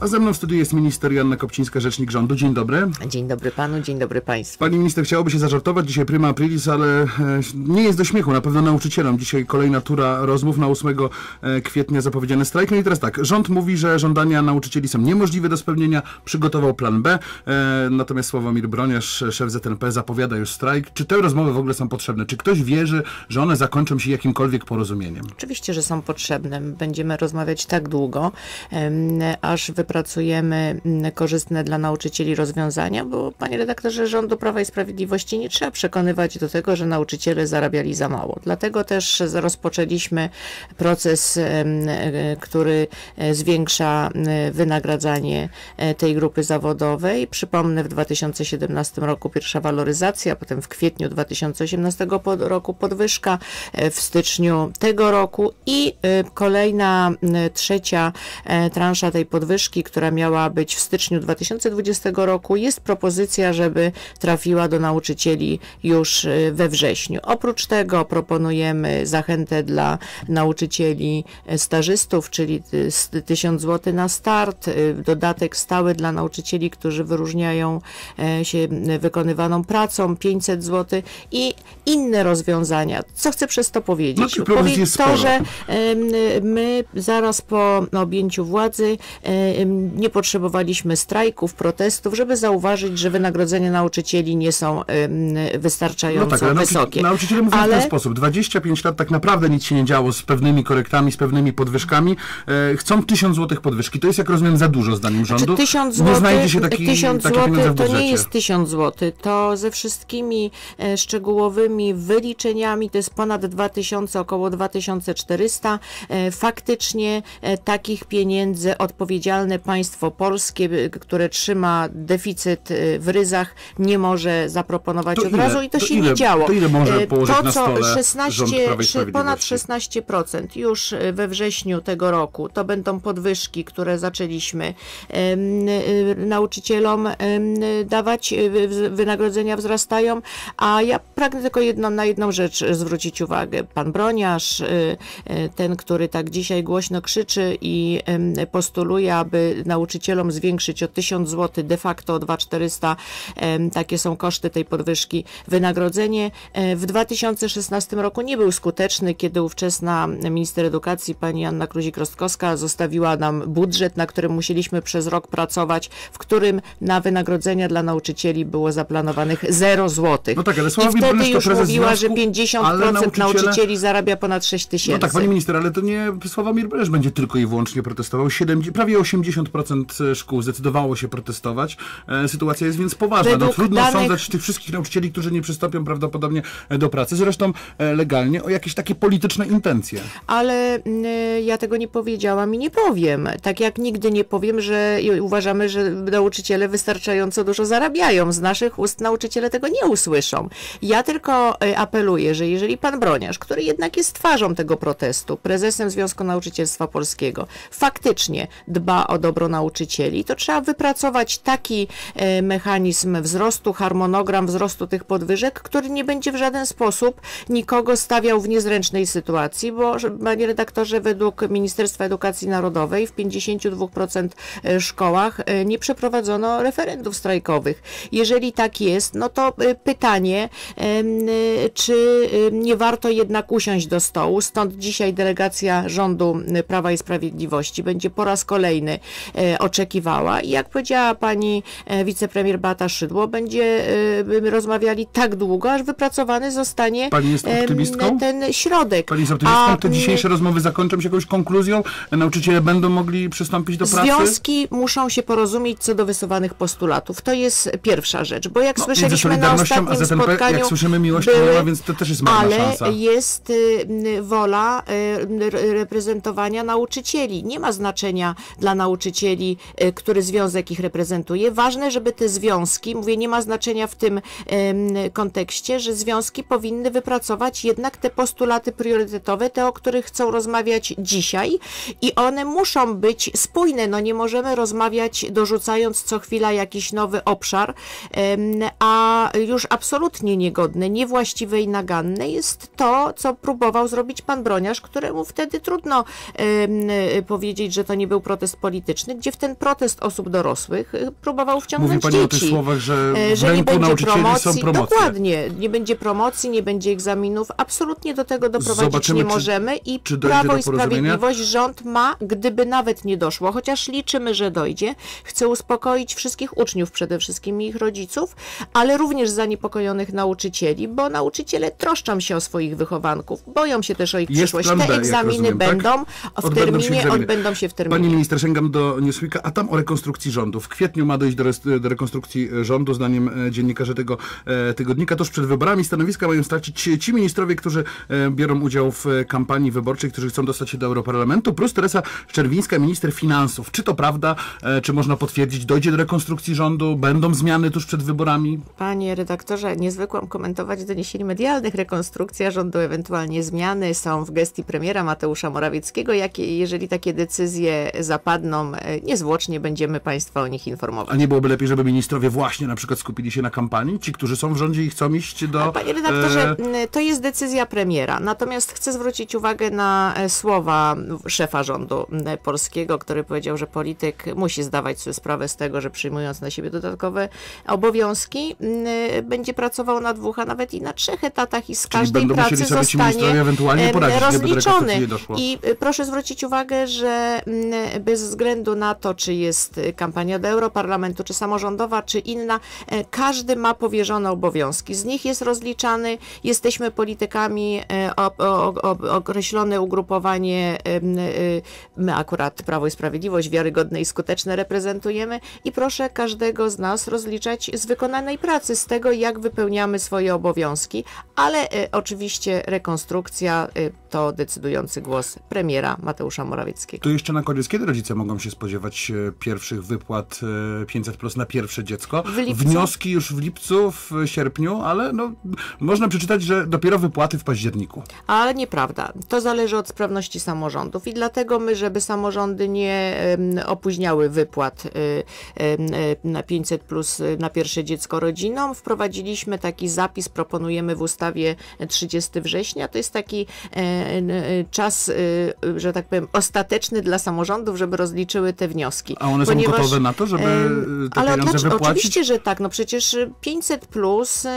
A ze mną w studiu jest minister Joanna Kopcińska, rzecznik rządu. Dzień dobry. Dzień dobry panu, dzień dobry państwu. Pani minister, chciałoby się zażartować, dzisiaj prima aprilis, ale e, nie jest do śmiechu, na pewno nauczycielom. Dzisiaj kolejna tura rozmów, na 8 e, kwietnia zapowiedziany strajk. No i teraz tak, rząd mówi, że żądania nauczycieli są niemożliwe do spełnienia, przygotował plan B, e, natomiast Sławomir Broniarz, szef ZNP, zapowiada już strajk. Czy te rozmowy w ogóle są potrzebne? Czy ktoś wierzy, że one zakończą się jakimkolwiek porozumieniem? Oczywiście, że są potrzebne. Będziemy rozmawiać tak długo, aż wypracujemy mm, korzystne dla nauczycieli rozwiązania, bo panie redaktorze rządu Prawa i Sprawiedliwości nie trzeba przekonywać do tego, że nauczyciele zarabiali za mało. Dlatego też rozpoczęliśmy proces, e, który e, zwiększa e, wynagradzanie tej grupy zawodowej. Przypomnę, w 2017 roku pierwsza waloryzacja, potem w kwietniu 2018 pod- roku podwyżka, w styczniu tego roku i kolejna trzecia transza tej podwyżki, która miała być w styczniu 2020 roku, jest propozycja, żeby trafiła do nauczycieli już e, we wrześniu. Oprócz tego proponujemy zachętę dla nauczycieli e, stażystów, czyli ty- s- 1000 zł na start, e, dodatek stały dla nauczycieli, którzy wyróżniają e, się wykonywaną pracą, 500 zł i inne rozwiązania. Co chcę przez to powiedzieć? No, jest to, że my zaraz po objęciu władzy em, nie potrzebowaliśmy strajków, protestów, żeby zauważyć, że wynagrodzenia nauczycieli nie są wystarczająco No tak, ale wysokie. nauczyciele mówią w Ale- ten sposób. 25 lat tak naprawdę nic się nie działo z pewnymi korektami, z pewnymi podwyżkami. E, chcą 1000 złotych podwyżki. To jest, jak rozumiem, za dużo zdaniem rządu. Czy 1000 nie zł, znajdzie się taki, 1000 takie pieniądze zł w to nie jest 1000 zł, to ze wszystkimi e, szczegółowymi wyliczeniami to jest ponad 2000, około 2400. E, Faktycznie takich pieniędzy odpowiedzialne państwo polskie, e, które trzyma deficyt e, w ryzach, nie może zaproponować To od ile? razu i to, To się ile? nie działo. To ile może E, położyć to, na co stole 16, rząd Prawa i szy- ponad Sprawiedliwości? 16% już we wrześniu tego roku. To będą podwyżki, które zaczęliśmy y, nauczycielom dawać, y, wy- wynagrodzenia wzrastają, a ja pragnę tylko jedną, na jedną rzecz zwrócić uwagę. Pan Broniarz, y, y, ten, który tak dzisiaj głośno krzyczy i postuluje, aby nauczycielom zwiększyć o 1000 zł, de facto o 2400, em, takie są koszty tej podwyżki, wynagrodzenie w 2016 roku nie był skuteczny, kiedy ówczesna minister edukacji pani Anna Kluzik-Rostkowska zostawiła nam budżet, na którym musieliśmy przez rok pracować, w którym na wynagrodzenia dla nauczycieli było zaplanowanych 0 zł. No tak, ale I wtedy już mówiła, że związku, 50% ale nauczyciele- nauczycieli zarabia ponad 6 tysięcy. No tak, pani minister, ale to nie Sławomir Bresz będzie tylko i wyłącznie protestował. 70, prawie 80% szkół zdecydowało się protestować. E, sytuacja jest więc poważna. No, trudno danych- sądzać tych wszystkich nauczycieli, którzy nie przystąpią prawdopodobnie e, do pracy, zresztą e, legalnie, o jakieś takie polityczne intencje. Ale mm, ja tego nie powiedziałam i nie powiem. Tak jak nigdy nie powiem, że uważamy, że nauczyciele wystarczająco dużo zarabiają. Z naszych ust nauczyciele tego nie usłyszą. Ja tylko apeluję, że jeżeli pan Broniarz, który jednak jest twarzą tego protestu, prezesem Związku Nauczycielstwa Polskiego, faktycznie dba o dobro nauczycieli, to trzeba wypracować taki e, mechanizm wzrostu, harmonogram wzrostu tych podwyżek, który nie będzie w żaden sposób nikogo stawiał w niezręcznej sytuacji, bo panie redaktorze, według Ministerstwa Edukacji Narodowej w 52% szkołach e, nie przeprowadzono referendów strajkowych. Jeżeli tak jest, no to e, pytanie, e, czy e, nie warto jednak usiąść do stołu, stąd dzisiaj delegacja rządu e, Prawa i Sprawiedliwości będzie po raz kolejny e, oczekiwała i jak powiedziała pani e, wicepremier Beata Szydło, będzie e, rozmawiali tak długo, aż wypracowany zostanie ten środek. Pani jest optymistką? A, Te dzisiejsze rozmowy zakończą się jakąś konkluzją? Nauczyciele będą mogli przystąpić do pracy? Związki muszą się porozumieć co do wysuwanych postulatów. To jest pierwsza rzecz, bo jak No, słyszeliśmy na Solidarnością a ostatnim ZNP, spotkaniu, jak słyszymy, nie ma, więc to też jest marna ale szansa. jest y, wola y, reprezentowania nauczycieli. Nie ma znaczenia dla nauczycieli, y, który związek ich reprezentuje. Ważne, żeby te związki, mówię, nie ma znaczenia w tym kontekście, że związki powinny wypracować jednak te postulaty priorytetowe, te, o których chcą rozmawiać dzisiaj i one muszą być spójne. No nie możemy rozmawiać dorzucając co chwila jakiś nowy obszar, a już absolutnie niegodne, niewłaściwe i naganne jest to, co próbował zrobić pan Broniarz, któremu wtedy trudno powiedzieć, że to nie był protest polityczny, polityczny, gdzie w ten protest osób dorosłych y, próbował wciągnąć Mówi pani o dzieci. tych słowach, że E, w że nie będzie promocji, dokładnie, nie będzie promocji, nie będzie egzaminów, absolutnie do tego doprowadzić Zobaczymy, nie możemy i czy Prawo i. Sprawiedliwość rząd ma, gdyby nawet nie doszło, chociaż liczymy, że dojdzie, chce uspokoić wszystkich uczniów, przede wszystkim i ich rodziców, ale również zaniepokojonych nauczycieli, bo nauczyciele troszczą się o swoich wychowanków, boją się też o ich Jest przyszłość. Te B, egzaminy rozumiem, tak? będą w Odbędą się terminie, odbędą się w terminie. Pani minister, sięgam do Newsweeka, a tam o rekonstrukcji rządu. W kwietniu ma dojść do, do rekonstrukcji e, rządu, zdaniem e, dziennikarzy tego e, tygodnika. Tuż przed wyborami stanowiska mają stracić ci- ministrowie, którzy biorą udział w kampanii wyborczej, którzy chcą dostać się do Europarlamentu, plus Teresa Czerwińska, minister finansów. Czy to prawda? Czy można potwierdzić? Dojdzie do rekonstrukcji rządu? Będą zmiany tuż przed wyborami? Panie redaktorze, niezwykłam komentować doniesień medialnych. Rekonstrukcja rządu, ewentualnie zmiany są w gestii premiera Mateusza Morawieckiego. Jakie, jeżeli takie decyzje zapadną, e, niezwłocznie będziemy Państwa o nich informować. A nie byłoby lepiej, żeby ministrowie właśnie na przykład skupili się na kampanii? Ci, którzy są w rządzie i chcą iść do... Panie redaktorze, e, to jest decyzja premiera. Natomiast chcę zwrócić uwagę na e, słowa szefa rządu polskiego, który powiedział, że polityk musi zdawać sobie sprawę z tego, że przyjmując na siebie dodatkowe obowiązki, będzie pracował na dwóch, a nawet i na trzech etatach i z Czyli każdej pracy zostanie ewentualnie poradzić, rozliczony. I y, proszę zwrócić uwagę, że bez względu na to, czy jest y, kampania do Europarlamentu, czy samorządowa, czy inna, e, każdy ma powierzone obowiązki. Z nich jest rozliczany, jesteśmy politykami, e, o, o, o, określone ugrupowanie, y, my akurat Prawo i Sprawiedliwość, wiarygodne i skuteczne reprezentujemy i proszę każdego z nas rozliczać z wykonanej pracy, z tego, jak wypełniamy swoje obowiązki, ale e, oczywiście rekonstrukcja e, to decydujący głos premiera Mateusza Morawieckiego. To jeszcze na koniec, kiedy rodzice mogą się spodziewać e, pierwszych wypłat e, 500 plus na pierwsze dziecko? W lipcu. Wnioski już w lipcu, w sierpniu, ale no, można przeczytać, że dopiero wypłaty w październiku. Ale nieprawda. To zależy od sprawności samorządów i dlatego my, żeby samorządy nie opóźniały wypłat y, y, na 500 plus y, na pierwsze dziecko rodzinom, wprowadziliśmy taki zapis, proponujemy w ustawie 30 września. To jest taki e, czas, y, y, że tak powiem, ostateczny dla samorządów, żeby rozliczyły te wnioski. A one są Ponieważ, gotowe na to, żeby te ale pieniądze dlaczego? wypłacić? Oczywiście, że tak. No przecież y, 500 plus y,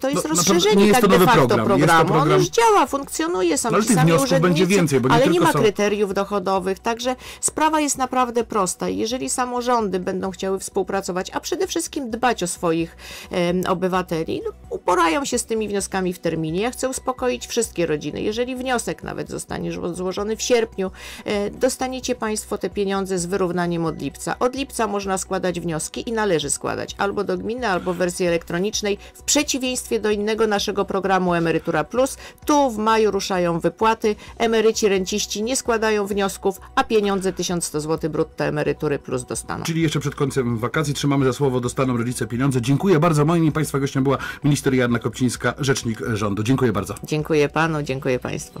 to jest No, rozszerzenie nie jest tak to de facto program. Programu. program- On już działa, funkcjonuje, są No, ale ci tych sami wniosków będzie więcej, bo nie ale nie ma są- kryteriów dochodowych, także sprawa jest naprawdę prosta. Jeżeli samorządy będą chciały współpracować, a przede wszystkim dbać o swoich em, obywateli, no, uporają się z tymi wnioskami w terminie. Ja chcę uspokoić wszystkie rodziny. Jeżeli wniosek nawet zostanie zło- złożony w sierpniu, e, dostaniecie Państwo te pieniądze z wyrównaniem od lipca. Od lipca można składać wnioski i należy składać albo do gminy, albo w wersji elektronicznej, w przeciwieństwie do innego naszego programu Emerytura Plus. Tu w maju ruszają wypłaty, emeryci, renciści nie składają wniosków, a pieniądze 1100 zł brutto emerytury plus dostaną. Czyli jeszcze przed końcem wakacji trzymamy za słowo, dostaną rodzice pieniądze. Dziękuję bardzo. Moim i Państwa gościem była minister Joanna Kopcińska, rzecznik rządu. Dziękuję bardzo. Dziękuję panu, dziękuję państwu.